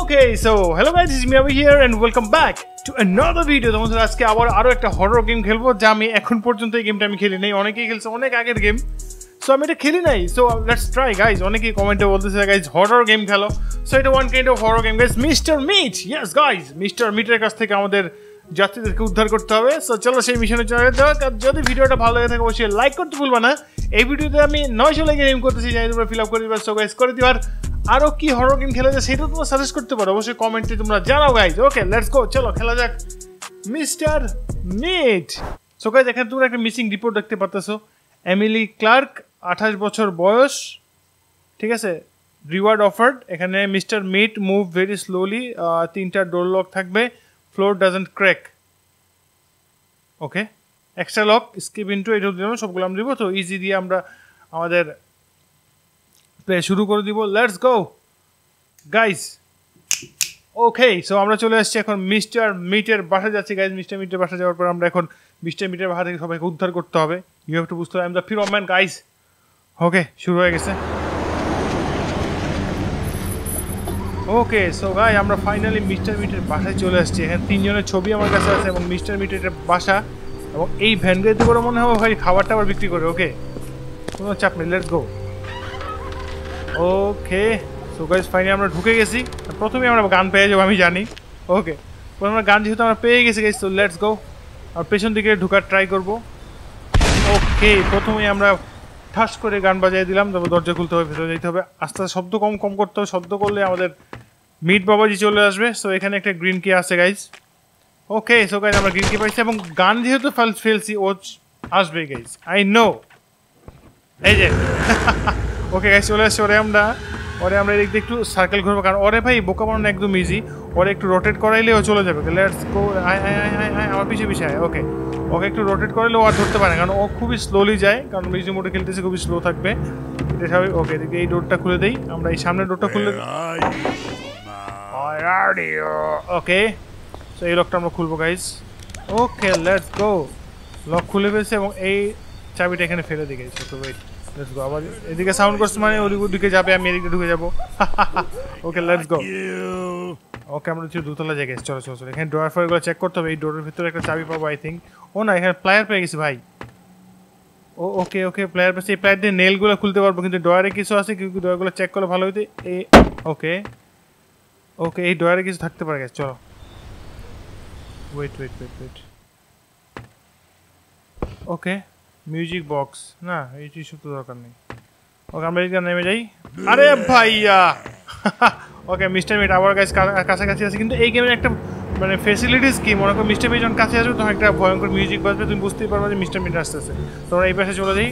Okay so hello guys is me over here and welcome back to another video. তোমাদের আজকে আবার আরও একটা হরর গেম খেলব যা আমি এখন পর্যন্ত এই গেমটা আমি খেলি নাই। অনেকেই খেলছে, অনেক আগের গেম সো আমি এটা খেলি নাই। সো লেটস ট্রাই গাইজ অনেকেই কমেন্টে বলতেছে গাইজ হরর গেম খেলো। সো এটা one kind of horror game guys mister meat yes guys mister মিটের কাছ থেকে আমাদের যাত্রীদেরকে উদ্ধার করতে হবে। সো চলো সেই মিশনে চলে যেতে আর যদি ভিডিওটা ভালো লাগে থাকে, অবশ্যই লাইক করতে ভুলবা না। এই ভিডিওতে আমি নয়শো লাইকে গেম করতেছি, জানি তোমরা ফিল আপ করে দিবা। সো গাইজ করে দিবার। আরও কি হরর গেম খেলা যায় সেটা তোমরা সাজেস্ট করতে পারো। অবশ্যই কমেন্টে তোমরা জানাও গাইজ ওকে লেটস গো চলো, খেলা যাক। মিস্টার মিট সো গাইজ এখানে তোমরা একটা মিসিং রিপোর্ট দেখতে পাচ্তেছো এমিলি ক্লার্ক আঠাশ বছর বয়স। ঠিক আছে? রিওয়ার্ড অফার্ড এখানে mister meat move very slowly তিনটা ডোর লক থাকবে। Floor doesn't crack okay extra lock skip into এটা দিলাম সবগুলো আমরা দিব। তো ইজি দিয়ে আমরা আমাদের প্লে শুরু করে দিব। Let's go guys okay so আমরা চলে আসছি এখন মিস্টার মিটের বাসা যাচ্ছি। গাইজ মিস্টার মিটের বাসা যাওয়ার পর আমরা এখন মিস্টার মিটের বাসা থেকে সবাইকে উদ্ধার করতে হবে। ইউ হ্যাভ টু বুঝতে হবে I am the fear man guys okay শুরু হয়ে গেছে। ওকে সো গাই আমরা ফাইনালি মিস্টার মিটের বাসায় চলে আসছি। এখানে তিনজনের ছবি আমার কাছে আছে এবং মিস্টার মিটের বাসা এবং এই ভ্যান গাড়িতে করে মনে হয় ভাই খাবার টাবার বিক্রি করে। ওকে কোনো চাপ নেই let's go okay so guys finally আমরা ঢুকে গেছি। প্রথমে আমরা গান পেয়ে যাব, আমি জানি। ওকে প্রথমে আমরা গান যেহেতু আমরা পেয়ে গেছি গাইজ তো লেটস গো আর পেছন দিকে ঢুকার ট্রাই করব। ওকে প্রথমেই আমরা ঠাস করে গান বাজিয়ে দিলাম, তারপর দরজা খুলতে হবে, ভেতরে যেতে হবে। আস্তে আস্তে শব্দ কম কম করতে হবে। শব্দ করলে আমাদের মিট বাবাজি চলে আসবে। সো এখানে একটা গ্রিন কি আছে গাইজ ওকে সো গাইজ আমরা গ্রিন কি পাইছি এবং গান যেহেতু ফেল, ফেলছি, ও আসবে গাইজ আই নো এই যে। ওকে গাইজ চলে আসছে ওরে আমরা ওরে আমরা এদিক দিয়ে একটু সার্কেল ঘুরবো, কারণ ওরে ভাই বোকা বানানো একদম ইজি ওরে একটু রোটেট করাইলে ও চলে যাবে লেটস গো আমার পিছিয়ে পিছিয়ে আয় ওকে ওকে একটু রোটেট করাইলে ও আর ধরতে পারে না, কারণ ও খুবই স্লোলি যায়, কারণ মিউজিক মোডে খেলতেছে, খুবই স্লো থাকবে। এটা ওকে এদিকে এই ডোরটা খুলে দেই, আমরা এই সামনের ডোরটা খুলে ওকে তো এই লকটা আমরা খুলবো guys okay let's go lock খুলে ফেলছে এবং এই চাবিটা এখানে ফেলে দিয়ে গেছে তো ওয়েট লেটস গো আবার এদিকে সাউন্ড করছে মানে ওদিকে ওদিকে যাবে আমি এদিকে ঢুকে যাব। ওকে লেটস গো ওকে আমরা হচ্ছে দুতলা জায়গায় চলো চলো চলো। এখানে ড্রয়ার ফয়ারগুলো চেক করতে হবে। এই ডোরের ভিতরে একটা চাবি পাবো আই থিঙ্ক ও না এখানে প্লায়ার পেয়ে গেছি ভাই। ও ওকে ওকে প্লেয়ার পেয়েছি। এই প্লেয়ার দিয়ে নেলগুলো খুলতে পারব কিন্তু ডয়ারে কিছু আছে? কিন্তু ডয়ারগুলো চেক করলে ভালো হইতে। এই ওকে ওকে এই ডয়ারে কিছু থাকতে পারে গেছে চলো। Wait wait wait wait okay music box না, এই সব তো দরকার নেই। ওকে, আমরা এদিকে নেমে যাই। আরে ভাইয়া! ওকে, মিস্টার মিট, আবার গাছ কাছাকাছি আছে, কিন্তু এই গেমের একটা মানে ফেসিলিটিস কি? মনে করো মিস্টার মিট যখন কাছে আসবে, তখন একটা ভয়ঙ্কর মিউজিক বাজবে, তুমি বুঝতেই পারবে যে মিস্টার মিট আসতেছে। তোমরা এই পাশে চলে যাই।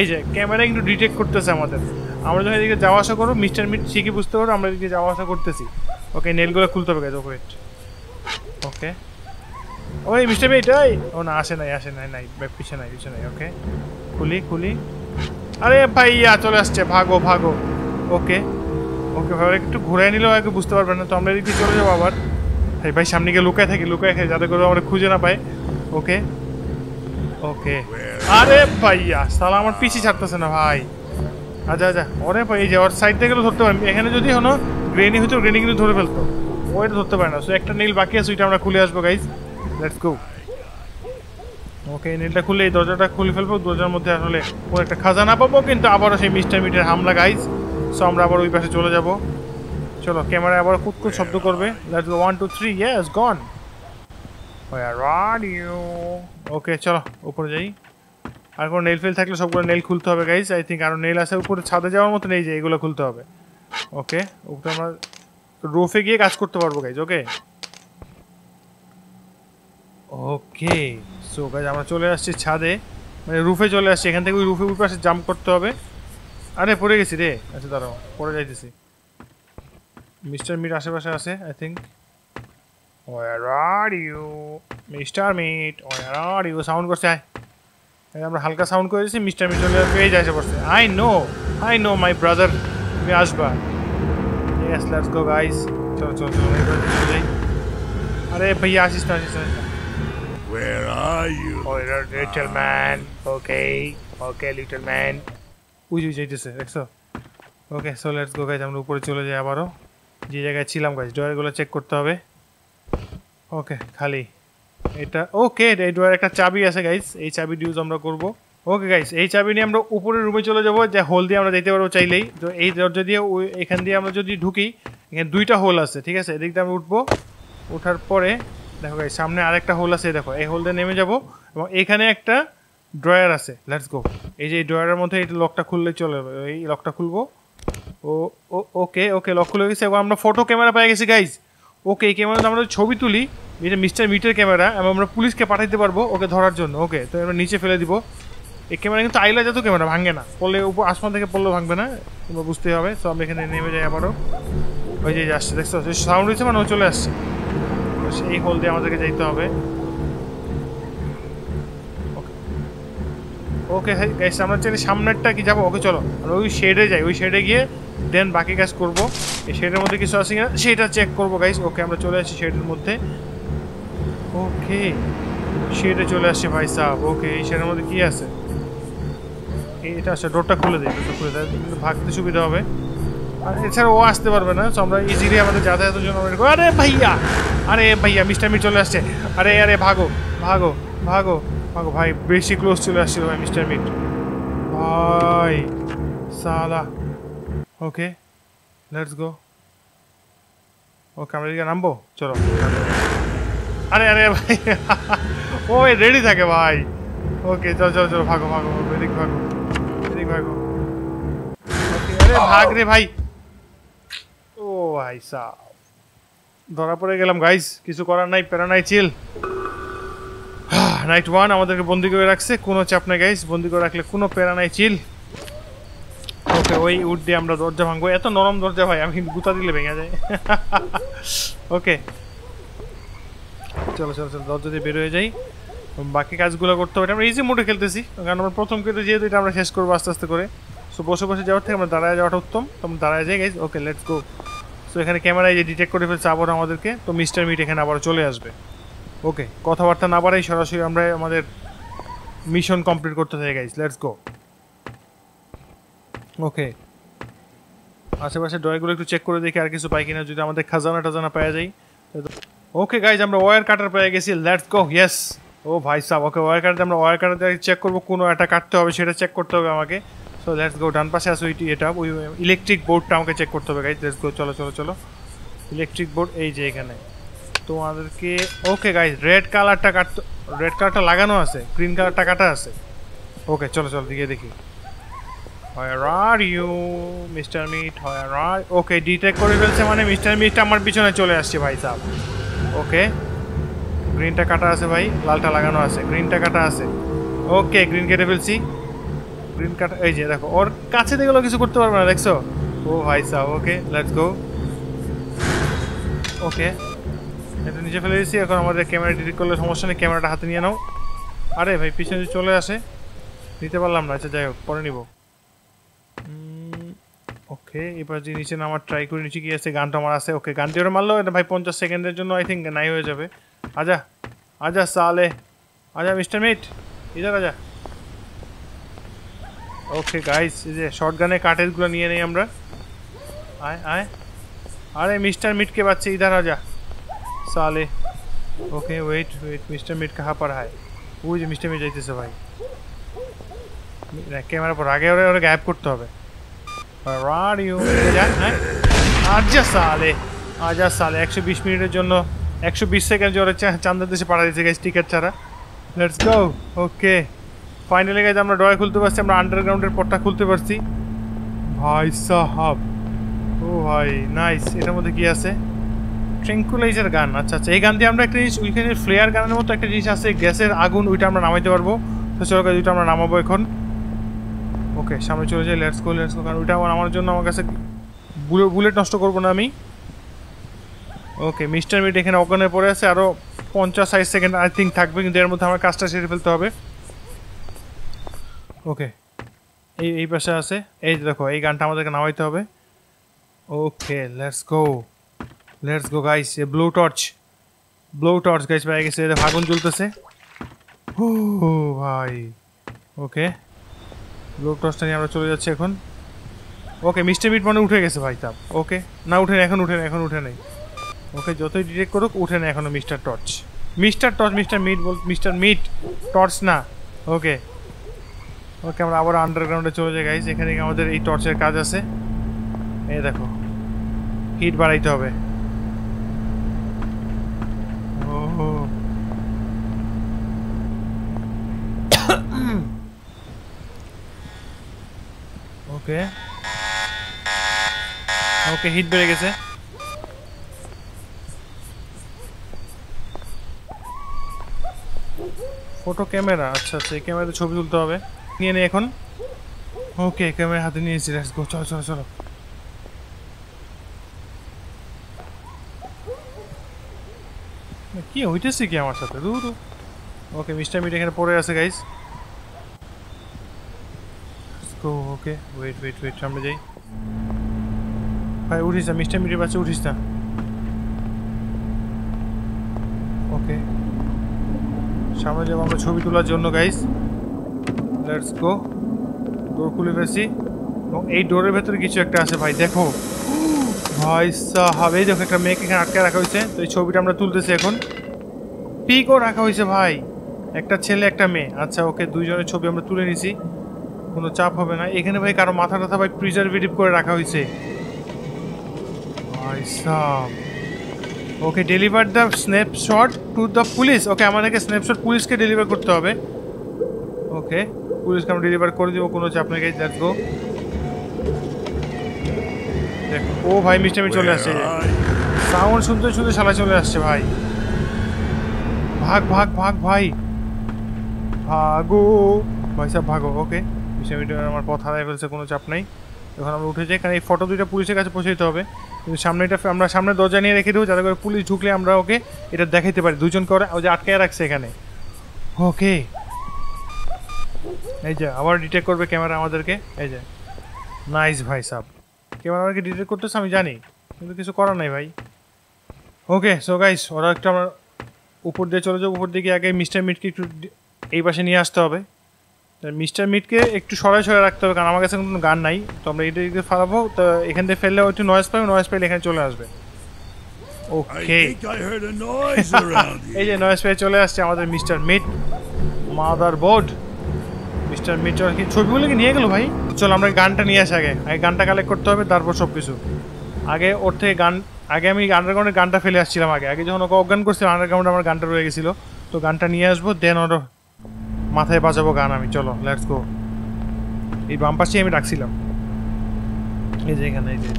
এই যে ক্যামেরা কিন্তু ডিটেক্ট করতেছে আমাদের। আমরা যখন এদিকে যাওয়া আসা করব, মিস্টার মিট ঠিকই বুঝতে পারব, আমরা এদিকে যাওয়া আসা করতেছি। ওকে নেলগুলো খুলতে হবে গেছে ওয়েট ওকে। ওই মিস্টার মিট ওই ও না আসে নাই আসে নাই নাই পিছে নাই পিছে নাই ওকে খুলি খুলি আরে ভাইয়া চলে আসছে, ভাগো ভাগো। ওকে ওকে ভাই একটু ঘুরে নিলেও আগে বুঝতে পারবেন না, তো আমরা এদিকে চলে যাব আবার। ভাই ভাই, সামনে গিয়ে লুকায় থাকি, লুকায় খাই যাতে করে আমরা খুঁজে না পাই। ওকে ওকে আরে ভাইয়া সালা আমার পিছিয়ে ছাড়তেছে না, ভাই। আচ্ছা আচ্ছা ওরে ভাই যে, ওর সাইড থেকে ধরতে পারেন। এখানে যদি হলো গ্রেনি হতো গ্রেনি কিন্তু ধরে ফেলতো। ওইটা ধরতে পারে না। সো একটা নীল বাকি আছে, ওইটা আমরা খুলে আসব গাইজ লেটস গো ওকে নীলটা খুলে এই দরজাটা খুলে ফেলব। দরজার মধ্যে আসলে কোনো একটা খাজানা পাবো, কিন্তু আবারও সেই মিস্টার মিটের হামলা গাইজ সো আমরা আবার ওই পাশে চলে যাব। চলো ক্যামেরা আবার কুতকুত শব্দ করবে। Let's go one two three yes gone okay চলো, উপরে যাই। আর কোনো নেল ফেল থাকলে সবগুলো নেল খুলতে হবে গাইজ আই থিঙ্ক আরও নেল আছে উপরে, ছাদে যাওয়ার মতো নেই যে, এগুলো খুলতে হবে। ওকে উপরে আমরা রোফে গিয়ে কাজ করতে পারব guys okay okay so guys আমরা চলে আসছি ছাদে। মানে রুফে চলে আসছি, এখান থেকে ওই রুফে উপর পাশে জাম্প করতে হবে। আরে, পড়ে গেছি রে। আচ্ছা দাঁড়াও, পড়ে যাইতেছি। মিস্টার মিট আশেপাশে আছে I think where are you mister meat where you sound করছে, আয়। আমরা হালকা সাউন্ড করে দিয়েছি মিস্টার মিট চলে আসবে এই যাইছে পড়ছে I know I know my brother তুমি আসবা। ইয়েস লেটস গো গাইস চলো চলো আরে, ভাইয়া আসিস না আসিস না। Where are you? Oh, little man. Okay. Okay, little man. We we যাইতেছে দেখছ? Okay so let's go guys আমরা উপরে চলে যাই আবারও। যে জায়গায় ছিলাম গাইজ ড্রয়ারগুলো চেক করতে হবে। ওকে খালি। এটা ওকে এই ড্রয়ার একটা চাবি আছে গাইজ এই চাবি ইউজ আমরা করব। ওকে গাইজ এই চাবি নিয়ে আমরা উপরের রুমে চলে যাব। যে হোল দিয়ে আমরা যেতে পারব চাইলেই। তো এই দরজা দিয়ে ওই এখান দিয়ে আমরা যদি ঢুকি এখানে দুইটা হোল আছে ঠিক আছে? এদিক দিয়ে আমরা উঠবো। ওঠার পরে দেখো গাইজ সামনে আরেকটা হোল আছে, দেখো, এই হোল দিয়ে নেমে যাব এবং এখানে একটা ড্রয়ার আছে লেটস গো এই যে এই ড্রয়ারের মধ্যে এই লকটা খুললে চলে, এই লকটা খুলবো। ও ওকে ওকে লক খুলে গেছে। এবং আমরা ফটো ক্যামেরা পেয়ে গেছি গাইজ ওকে এই ক্যামেরাতে আমরা ছবি তুলি এটা মিস্টার মিটের ক্যামেরা এবং আমরা পুলিশকে পাঠাইতে পারব ওকে ধরার জন্য। ওকে তো আমরা নিচে ফেলে দিব। এই ক্যামেরা কিন্তু আইলা যত ক্যামেরা ভাঙে না। পড়লে উপর, আসমান থেকে পড়লেও ভাঙবে না, তোমরা বুঝতে হবে। তো আমরা এখানে নেমে যাই আবারও। ওই যে আসছে দেখছ সাউন্ড হয়েছে মানে ও চলে আসছে। সেই হোল দিয়ে আমাদেরকে যেতে হবে। ওকে গাইস আমরা চাইলে সামনেরটা কি যাব? ওকে চলো। আর ওই শেডে যাই। ওই শেডে গিয়ে দেন বাকি কাজ করব। এই শেডের মধ্যে কিছু আছে কিনা? সেটা চেক করব গাইস ওকে আমরা চলে আসি শেডের মধ্যে। ওকে শেডে চলে আসছে ভাই সাহ ওকে এই শেডের মধ্যে কি আছে? এটা আসলে ডোরটা খুলে দেয় ডোরটা খুলে দেয় ভাগতে সুবিধা হবে। এছাড়া ও আসতে পারবে না তো আমরা ইজিলি আমাদের যাতায়াতের জন্য আমরা এরকম- আরে ভাইয়া আরে ভাইয়া মিস্টার মিট চলে আসছে আরে আরে ভাগো ভাগো ভাগো ভাগো ভাই বেশি ক্লোজ চলে আসছিল ভাই মিস্টার মিট ভাই সালা ওকে লেটস গো ওকে আমরা এদিকে নামবো চলো আরে আরে ভাই ও রেডি থাকে ভাই ওকে চলো চলো চলো ভাগো ভাগো ভাগো এদিক ভাগো এদিক ভাগো ওকে আরে ভাগ রে ভাই ও ভাই সাহ। ধরা পড়ে গেলাম গাইস কিছু করার নাই, প্যারা নাই চিল নাইট ওয়ান আমাদেরকে বন্দি করে রাখছে, কোনো চাপ নাই গাইস বন্দি করে রাখলে কোনো প্যারা নাই চিল ওকে, ওই উঠ দিয়ে আমরা দরজা ভাঙবো। এত নরম দরজা ভাই, আমি গুতা দিলে ভেঙে যায়। ওকে। চলো চলো চলো, দরজা দিয়ে বের হয়ে যাই। বাকি কাজগুলো করতে হবে। আমরা ইজি মোডে খেলতেছি। কারণ আমরা প্রথম কেটে যেহেতু এটা আমরা শেষ করব আস্তে আস্তে করে। সো বসে বসে যাওয়ার থেকে আমরা দাঁড়ায় যাওয়াটা উত্তম। তো আমরা দাঁড়ায় যাই guys okay let's go so এখানে ক্যামেরায় যে ডিটেক্ট করে ফেলছে আবার আমাদেরকে, তো মিস্টার মিট এখানে আবার চলে আসবে। ওকে কথাবার্তা না বাড়াই সরাসরি আমরা আমাদের মিশন কমপ্লিট করতে চাই গাইজ লেটস গো ওকে আশেপাশে ড্রয়গুলো একটু চেক করে দেখি আর কিছু পাই কিনা, যদি আমাদের খাজানা টাজানা পাওয়া যায়। ওকে গাইজ আমরা ওয়ার কাটার পেয়ে গেছি। লেটস গো ইয়েস ও ভাই সাহ ওকে ওয়ার কাটাতে আমরা ওয়ার কাটাতে চেক করব, কোনো একটা কাটতে হবে সেটা চেক করতে হবে আমাকে। সো লেটস গো ডান পাশে ওইটি, এটা, ওই ইলেকট্রিক বোর্ডটা আমাকে চেক করতে হবে গাইজ লেটস গো চলো চলো চলো। ইলেকট্রিক বোর্ড এই যে এখানে। তোমাদেরকে ওকে গাইজ রেড কালারটা কাটতে রেড কালারটা লাগানো আছে গ্রিন কালারটা কাটা আছে। ওকে চলো চলো, দিকে দেখি। Where are you mister meat Where are okay detect করে ফেলছে মানে মিস্টার মিট আমার পিছনে চলে আসছে, ভাই সাহ ওকে গ্রিনটা কাটা আছে, ভাই। লালটা লাগানো আছে। গ্রিনটা কাটা আছে। ওকে গ্রিন কেটে ফেলছি। গ্রিন কাটা এই যে দেখো, ওর কাছে দেখল কিছু করতে পারবে না, দেখছ? ও ভাই সাহ ওকে লেটস গো ওকে, এটা নিচে ফেলে দিয়েছি, এখন আমাদের ক্যামেরা ডিটেক্ট করলে সমস্যা নেই, ক্যামেরাটা হাতে নিয়ে নাও। আরে ভাই, পিছনে চলে আসে, নিতে পারলাম না আচ্ছা যাই হোক, পরে নিবো। ওকে, এবার যে নিচে নামার ট্রাই করে নিচে কি আছে, গানটা আমার আছে, ওকে, গানটি ওরা মারলো, এটা ভাই পঞ্চাশ সেকেন্ডের জন্য আই থিঙ্ক নাই হয়ে যাবে। আজা আজা, সালে। আজা মিস্টার মিট ইধার আজা। ওকে গাইস এই যে শর্ট গানে কাটেরগুলো নিয়ে নেই আমরা আয় আয় আরে মিস্টার মিটকে বাচ্চা ইধার আজা সালে okay wait wait mister meet কাহা पर है ওই যে মিস্টার মিট যাইতেছে ভাই ক্যামেরা পর আগে ওরা ওরা গায়েব করতে হবে Where are you? হ্যাঁ আজা সালে আজা সালে একশো বিশ মিনিটের জন্য একশো বিশ সেকেন্ড জোরে চান্দার দেশে পাঠা দিয়েছে গাইজ টিকিট ছাড়া let's go okay finally guys আমরা ডয় খুলতে পারছি, আমরা আন্ডারগ্রাউন্ডের পটটা খুলতে পারছি। ভাই সাহাব। ও ভাই নাইস এটার মধ্যে কি আছে? ট্রেঙ্কুলাইজার গান আচ্ছা আচ্ছা এই গান দিয়ে আমরা একটা জিনিস, ওইখানে ফ্লেয়ার গানের মতো একটা জিনিস আছে, গ্যাসের আগুন, ওইটা আমরা নামাইতে পারব। তো চলো গাইজ ওইটা আমরা নামাবো এখন। ওকে সামনে চলে যাই লেটস গো লেটস গো কারণ ওইটা আমার আমার জন্য আমার কাছে বুলেট নষ্ট করব না আমি। ওকে মিস্টার মিট এখানে অজ্ঞানে পড়ে আছে আরও পঞ্চাশ, ষাট সেকেন্ড আই থিঙ্ক থাকবে, কিন্তু এর মধ্যে আমার কাজটা সেরে ফেলতে হবে। ওকে। এই এই পাশে আছে। এই যে দেখো, এই গানটা আমাদেরকে নামাইতে হবে। Okay let's go let's go guys a blue torch blue torch guys পেয়ে গেছে। ফাগুন জ্বলতেছে। ও ভাই। ওকে। ব্লু টর্চটা নিয়ে আমরা চলে যাচ্ছি এখন। ওকে মিস্টার মিট মানে উঠে গেছে ভাই, তাপ। ওকে। না, উঠে এখন উঠে না এখন উঠে নেই। ওকে, যতই ডিটেক্ট করুক, উঠে না এখনও mister torch mister torch mister meat বল মিস্টার মিট টর্চ না। ওকে। ওকে, আমরা আবার আন্ডারগ্রাউন্ডে চলে যাই গাইজ এখানে আমাদের এই টর্চের কাজ আছে। এই দেখো হিট বাড়াইতে হবে। ওকে। ওকে হিট বেড়ে গেছে। ফটো ক্যামেরা আচ্ছা আচ্ছা এই ক্যামেরাতে ছবি তুলতে হবে। নিয়ে নে এখন। ওকে ক্যামেরা হাতে নিয়েছি লেটস গো চলো চলো চলো। কি হইতেছে কি আমার সাথে? দূর ওকে, মিস্টার মিট এখানে পড়ে আছে guys go okay wait wait wait সামনে যাই। ভাই, উঠিস না, মিস্টার মিটের বাচ্চা, উঠিস না। ওকে সামনে যাব আমরা ছবি তোলার জন্য গাইস লেটস গো ডোর খুলে ফেলছি। এবং এই ডোরের ভেতরে কিছু একটা আছে ভাই, দেখো। ভাই সাহাব, এই দেখো একটা মেয়েকে এখানে আটকে রাখা হয়েছে। তো এই ছবিটা আমরা তুলতেছি এখন। পিকও রাখা হয়েছে ভাই। একটা ছেলে, একটা মেয়ে। আচ্ছা ওকে দুইজনের ছবি আমরা তুলে নিছি। কোনো চাপ হবে না। এখানে ভাই কারও মাথা টাথা ভাই প্রিজারভেটিভ করে রাখা হয়েছে। ভাই সাহাব। Okay deliver the snapshot to the police okay, আমাদেরকে স্ন্যাপশট পুলিশকে ডেলিভার করতে হবে। ওকে। পুলিশকে আমরা ডেলিভার করে দিব কোনো চাপ নেই লেটস গো ও ভাই মিস্টার মি চলে আসছে। সাউন্ড শুনতে শুনতে শালা চলে আসছে ভাই। ভাগ ভাগ ভাগ ভাই। ভাগো। ভাই সাহেব ভাগো ওকে মিস্টার মিটার আমার পথ হারাই ফেলছে কোনো চাপ নাই। এখন আমরা উঠে যাই কারণ এই ফটো দুইটা পুলিশের কাছে পৌঁছে দিতে হবে। কিন্তু সামনে এটা আমরা সামনে দরজা নিয়ে রেখে দেবো যাতে করে পুলিশ ঢুকলে আমরা ওকে এটা দেখাইতে পারি। দুজন করে ওই যে আটকায় রাখছে এখানে। ওকে এই যে আবার ডিটেক্ট করবে ক্যামেরা আমাদেরকে। এই যে নাইস ভাই সাহ ক্যামেরা আমাকে ডিটেক্ট করতেছে আমি জানি কিন্তু কিছু করার নাই ভাই। ওকে সো গাইস ওরা একটা আমার উপর দিয়ে চলে যাব উপর দিকে আগে মিস্টার মিটকে একটু এই পাশে নিয়ে আসতে হবে। মিস্টার মিটকে একটু সরাই সরাই রাখতে হবে কারণ আমার কাছে কোনো গান নাই। তো আমরা এটা দিকে ফালাবো তো এখান থেকে ফেললে একটু নয়েজ পাবে নয়েজ পাইলে এখানে চলে আসবে। ওকে এই যে. নয়েজ পেয়ে চলে আসছে আমাদের mister meat motherboard mister meat কি ছবিগুলো কি নিয়ে গেল ভাই? চলো আমরা গানটা নিয়ে আসি আগে। আগে গানটা কালেক্ট করতে হবে, তারপর সব কিছু আগে ওর থেকে গান, আগে আমি আন্ডারগ্রাউন্ডে গানটা ফেলে আসছিলাম আগে। আগে যখন ওকে অজ্ঞান করছিলাম আন্ডারগ্রাউন্ডে আমার গানটা রয়ে গেছিল। তো গানটা নিয়ে আসব দেন ওর মাথায় বাজাবো গান আমি। চলো লেটস গো এই বাম আমি রাখছিলাম। এই যে এখানে, এই যে।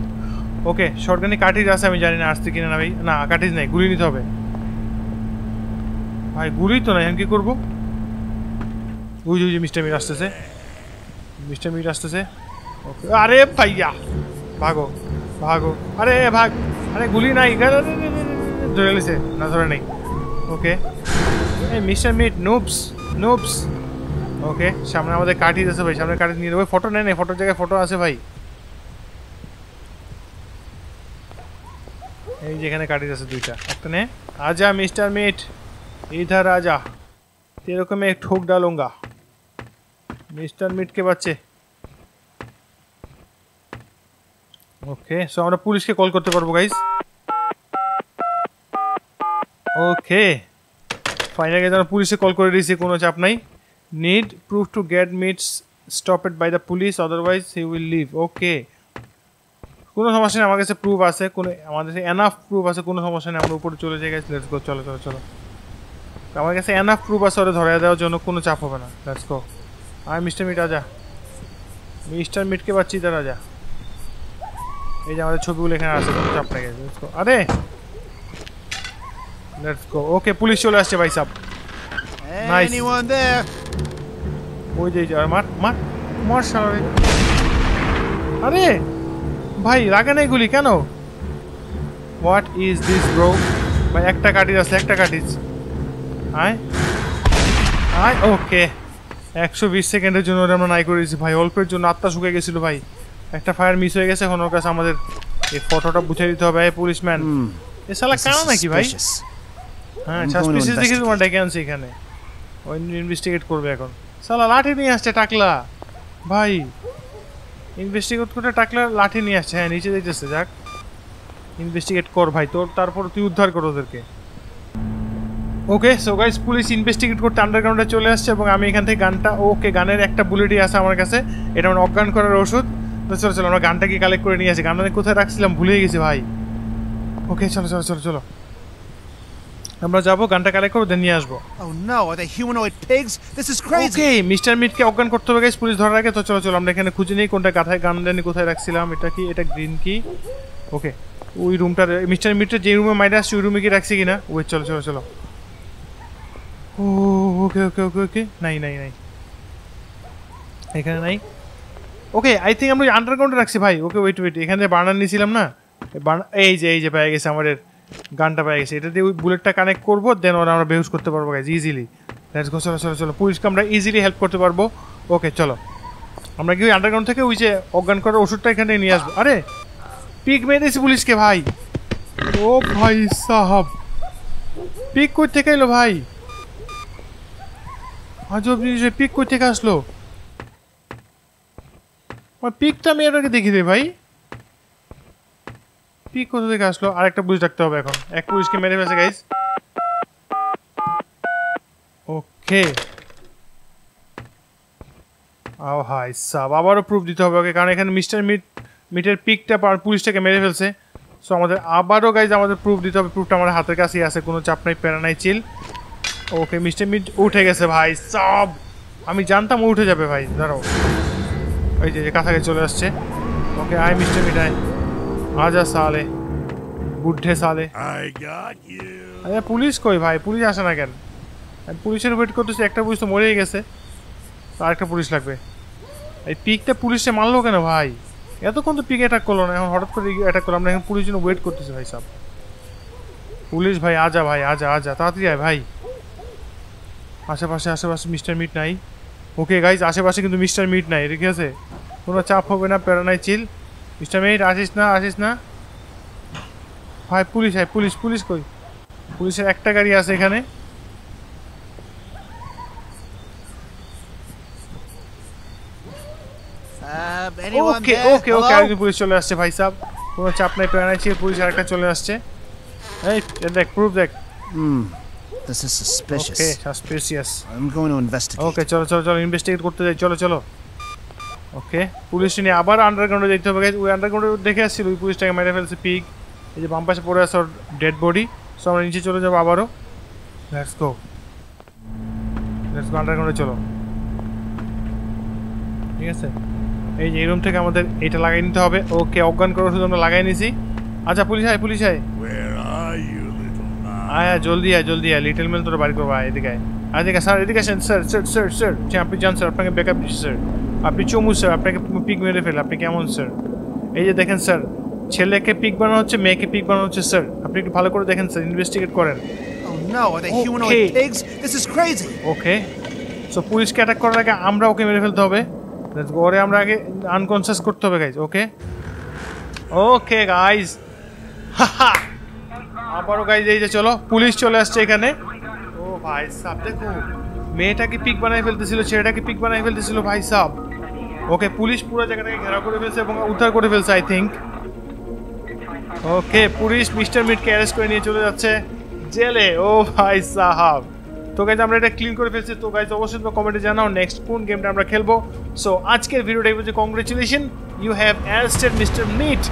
ওকে শর্টগানি কাটিজ আছে, আমি জানি না আসতে কিনা না ভাই। না কাটিজ নেই, গুলি নিতে হবে। ভাই, গুলি তো নাই আমি কি করব? ওই যে মিস্টার মিট আসতেছে। মিস্টার মিট আসতেছে। আরে ভাইয়া, ভাগো ভাগো। আরে ভাগ, আরে গুলি নাই। ধরে গেছে না, ধরে নাই। ওকে মিস্টার মিট নুপস নুপস ওকে সামনে আমাদের কাটি আছে ভাই, সামনে কাটি নিয়ে দেবো ফটো নেই নেই ফটোর জায়গায় ফটো আছে ভাই। এই যেখানে কাটি আছে দুইটা। একটা নে। আজা মিস্টার মিট ইধার রাজা। এরকম এক ঠোক ডালুঙ্গা। মিস্টার মিটকে বাচ্চে ওকে সো আমরা পুলিশকে কল করতে পারব গাইস ওকে ফাইনালি আমরা পুলিশে কল করে দিয়েছি, কোনো চাপ নাই। Need proof to get meats stopped by the police otherwise he will leave okay, কোনো সমস্যা নেই, আমার কাছে প্রুফ আছে, কোনো আমাদের কাছে এনাফ প্রুফ আছে, কোনো সমস্যা নেই, আমরা উপরে চলে যাই গাইস লেটস গো চলো চলো চলো। আমার কাছে এনাফ প্রুফ আছে, ওরা ধরে দেওয়ার জন্য কোনো চাপ হবে না। লেটস গো আয় মিস্টার মিট আজা মিস্টার মিটকে পাচ্ছি তার আজা এই যে আমাদের ছবিগুলো এখানে আছে কোনো চাপ নেই লেটস গো আরে লেটস গো ওকে পুলিশ চলে আসছে ভাই সাহ Nice. Anyone there? ওই যে এই যে, আর মার মার মার সারা আরে ভাই লাগে না এগুলি কেন হোয়াট ইজ দিস ব্রো ভাই একটা কাটিজ আছে একটা কাটিজ আয় আয় ওকে একশো বিশ সেকেন্ডের জন্য ওটা আমরা নাই করে দিয়েছি। ভাই অল্পের জন্য আত্মা শুকে গেছিল ভাই। একটা ফায়ার মিস হয়ে গেছে এখন ওর কাছে আমাদের এই ফটোটা বুঝে দিতে হবে। এই পুলিশম্যান এ শালা কানা নাকি ভাই? হ্যাঁ সাসপিসিয়াস দেখে তোমার ডেকে আনছি এখানে। ওই ইনভেস্টিগেট করবে এখন। সালা লাঠি নিয়ে আসছে টাকলা। ভাই ইনভেস্টিগেট করে টাকলা লাঠি নিয়ে আসছে। হ্যাঁ নিচে দেখতেছে যাক। ইনভেস্টিগেট কর ভাই তোর তারপর তুই উদ্ধার কর ওদেরকে। Okay so guys police investigate করতে আন্ডারগ্রাউন্ডে চলে আসছে এবং আমি এখান থেকে গানটা ওকে গানের একটা বুলেটই আছে আমার কাছে। এটা আমার অজ্ঞান করার ওষুধ। তো চলো চলো আমরা গানটাকে কালেক্ট করে নিয়ে আসি। গানটা আমি কোথায় রাখছিলাম ভুলে গেছি ভাই। ওকে চলো চলো চলো চলো। আমরা যাব গানটা কালেক্ট করব দেন নিয়ে আসব। Oh. ওকে মিস্টার মিটকে অজ্ঞান করতে হবে গাইস পুলিশ ধরার আগে। তো চলো চলো আমরা এখানে খুঁজে নিই কোনটা গাথায় গান জানি কোথায় রাখছিলাম এটা কি এটা গ্রিন কি ওকে ওই রুমটার মিস্টার মিটের যে রুমে মাইরে আসছে ওই রুমে কি রাখছি কিনা? ওই চলো চলো চলো। ওকে ওকে ওকে ওকে নাই নাই নাই এখানে নাই ওকে আই থিঙ্ক আমরা আন্ডারগ্রাউন্ডে রাখছি ভাই। ওকে ওয়েট ওয়েট এখানে বার্নার নিয়েছিলাম না, এই যে এই যে পেয়ে গেছে আমাদের, গানটা পেয়ে গেছে। এটা দিয়ে ওই বুলেটটা কানেক্ট করব দেন ওরা আমরা বেউজ করতে পারব গাইজ ইজিলি লেটস গো চলো চলো চলো। পুলিশকে আমরা ইজিলি হেল্প করতে পারব। ওকে চলো। আমরা কি ওই আন্ডারগ্রাউন্ড থেকে ওই যে অজ্ঞান করার ওষুধটা এখানে নিয়ে আসব? আরে পিক মেরেছি পুলিশকে ভাই। ও ভাই সাহাব। পিক কই থেকে এলো ভাই? আজব জিনিস পিক কই থেকে আসলো? পিকটা আমি এটাকে দেখি দে ভাই। পিক কোথা থেকে আসলো? আর একটা পুলিশ ডাকতে হবে এখন। এক পুলিশকে মেরে ফেলছে গাইস ওকে। আও হাই সাব, আবারও প্রুফ দিতে হবে ওকে, কারণ এখানে মিস্টার মিট মিটের পিকটা পার পুলিশটাকে মেরে ফেলছে। সো আমাদের আবারও গাইজ আমাদের প্রুফ দিতে হবে। প্রুফটা আমার হাতের কাছেই আছে, কোনো চাপ নাই, প্যারা নাই চিল ওকে মিস্টার মিট উঠে গেছে ভাই সব। আমি জানতাম উঠে যাবে ভাই দাঁড়াও। ওই যে কাছাকাছি চলে আসছে। ওকে আয় মিস্টার মিট আয়। আজা সালে বুদ্ধে সালে। আরে পুলিশ কই ভাই? পুলিশ আসে না কেন? পুলিশের ওয়েট করতেছি একটা পুলিশ তো মরেই গেছে। তো আরেকটা পুলিশ লাগবে। এই পিকটা পুলিশে মারলো কেন ভাই? এতক্ষণ তো পিক অ্যাটাক করল না এখন হঠাৎ করে অ্যাটাক করল আমরা এখন পুলিশ জন্য ওয়েট করতেছি ভাই সব। পুলিশ ভাই আজা ভাই আজা আজা তাড়াতাড়ি আয় ভাই। আশেপাশে আশেপাশে মিস্টার মিট নাই। ওকে গাইজ আশেপাশে কিন্তু মিস্টার মিট নাই ঠিক আছে? কোনো চাপ হবে না প্যারা নাই চিল মিস্টার মিট আসিস না আসিস না। ভাই পুলিশ আয় পুলিশ পুলিশ কই? পুলিশের একটা গাড়ি আছে এখানে। ওকে? ওকে ওকে আরেকজন পুলিশ চলে আসছে ভাই সাহেব কোনো চাপ নাই প্যারা নাই চিল পুলিশ আরেকটা চলে আসছে। এই দেখ প্রুফ দেখ। Hmm. This is suspicious. Okay suspicious I'm going to investigate. Okay চলো চলো চলো ইনভেস্টিগেট করতে যাই। চলো চলো। ওকে পুলিশ নিয়ে আবার আন্ডারগ্রাউন্ডে যেতে হবে guys। ওই আন্ডারগ্রাউন্ডে দেখে আসছিল ওই পুলিশটাকে মেরে ফেলছে পিক এই যে বাম পাশে পড়ে আছে ওর ডেড বডি সো আমরা নিচে চলে যাব আবারও। লেটস গো লেটস গো আন্ডারগ্রাউন্ডে চলো। ঠিক আছে? এই যে এই রুম থেকে আমাদের এটা লাগাই নিতে হবে। ওকে অজ্ঞান করার শুধু আমরা লাগাই নিছি। আচ্ছা পুলিশ আয় পুলিশ আয়। Where are you? আয় জলদি আয় জলদি আয় লিটল মেল তোর বাড়ি করব আয় এদিকে আয় আয় এদিকে স্যার এদিকে আসেন স্যার স্যার স্যার স্যার আপনি যান স্যার আপনাকে ব্যাকআপ দিচ্ছি স্যার আপনি চমু স্যার আপনাকে পিক মেরে ফেল আপনি কেমন স্যার এই যে দেখেন স্যার ছেলেকে পিক বানানো হচ্ছে মেয়েকে পিক বানানো হচ্ছে স্যার আপনি একটু ভালো করে দেখেন স্যার ইনভেস্টিগেট করেন. ওকে সো পুলিশকে অ্যাটাক করার আগে আমরা ওকে মেরে ফেলতে হবে ওরে আমরা আগে আনকনসিয়াস করতে হবে গাইজ ওকে ওকে গাইজ আবারও গাইজ এই যে চলো পুলিশ চলে আসছে এখানে। ও ভাই সাব দেখো মেয়েটাকে পিক বানাই ফেলতেছিল ছেলেটাকে পিক বানাই ফেলতেছিল ভাই সাব ওকে পুলিশ পুরো জায়গাটাকে ঘেরাও করে ফেলছে এবং উদ্ধার করে ফেলছে I think okay police mister মিটকে arrest করে নিয়ে চলে যাচ্ছে জেলে। ও ভাই সাহাব। তো গাইজ আমরা এটা ক্লিন করে ফেলছি। তো গাইজ অবশ্যই তোমরা কমেন্টে জানাও নেক্সট কোন গেমটা আমরা খেলব। সো আজকের ভিডিওটা এই বলছে congratulation you have arrested mister meat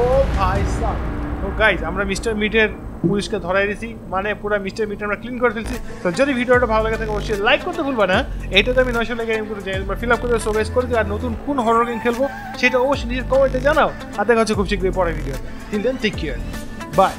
ও ভাই সাহাব। গাইজ আমরা মিস্টার মিটের পুলিশকে ধরাই দিয়েছি মানে পুরো মিস্টার মিট আমরা ক্লিন করে ফেলছি। তো যদি ভিডিওটা ভালো লাগে থাকে অবশ্যই লাইক করতে ভুলবে না। এইটা তো আমি নয়শো লেগে আমি পুরো চ্যানেল ফিল আপ করে সো করে আর নতুন কোন হরর গেম খেলব, সেটা অবশ্যই নিজের কমেন্টে জানাও। আর দেখা হচ্ছে খুব শীঘ্রই পরের video till then take care bye